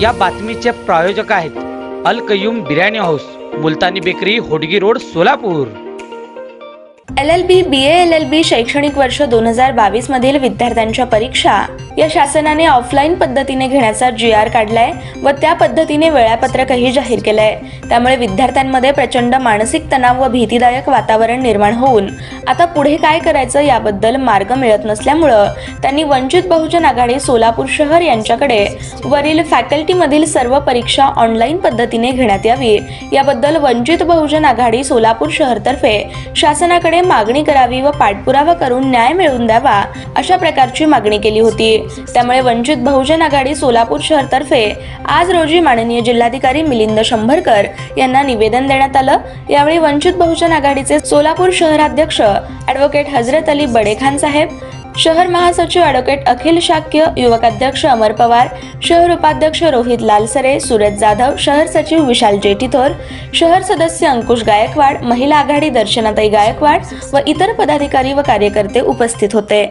या बातमीचे प्रायोजक आहेत Al Kayum Biryani house Multani bakery Hodgi road Solapur. L L B B L L B शैक्षणिक वर्ष दोन हजार बावीस मधील विद्यार्थ्यांच्या परीक्षा या शासनाने ऑफलाईन पद्धतीने घेण्याचा जी आर काढलाय व त्या पद्धतीने वेळापत्रकही जाहीर केलंय. त्यामुळे विद्यार्थ्यांमध्ये प्रचंड मानसिक तणाव व भीतीदायक वातावरण निर्माण होऊन आता पुढे काय करायचं याबद्दल मार्ग मिळत नसल्यामुळं त्यांनी वंचित बहुजन आघाडी सोलापूर शहर यांच्याकडे वरील फॅकल्टीमधील सर्व परीक्षा ऑनलाईन पद्धतीने घेण्यात यावी. याबद्दल वंचित बहुजन आघाडी सोलापूर शहरतर्फे शासनाकडे मागणी करावी व पाठपुरावा करून न्याय मिळवून द्यावा अशा प्रकारची मागणी केली होती. त्यामुळे वंचित बहुजन आघाडी सोलापूर शहरतर्फे आज रोजी माननीय जिल्हाधिकारी मिलिंद शंभरकर यांना निवेदन देण्यात आलं. यावेळी वंचित बहुजन आघाडीचे सोलापूर शहराध्यक्ष ॲडव्होकेट हजरत अली बडेखान साहेब शहर महासचिव ॲडव्होकेट अखिल शाक्य युवक अध्यक्ष अमर पवार शहर उपाध्यक्ष रोहित लालसरे सुरज जाधव शहर सचिव विशाल जेटीथोर शहर सदस्य अंकुश गायकवाड महिला आघाडी दर्शनाताई गायकवाड व इतर पदाधिकारी व कार्यकर्ते उपस्थित होते.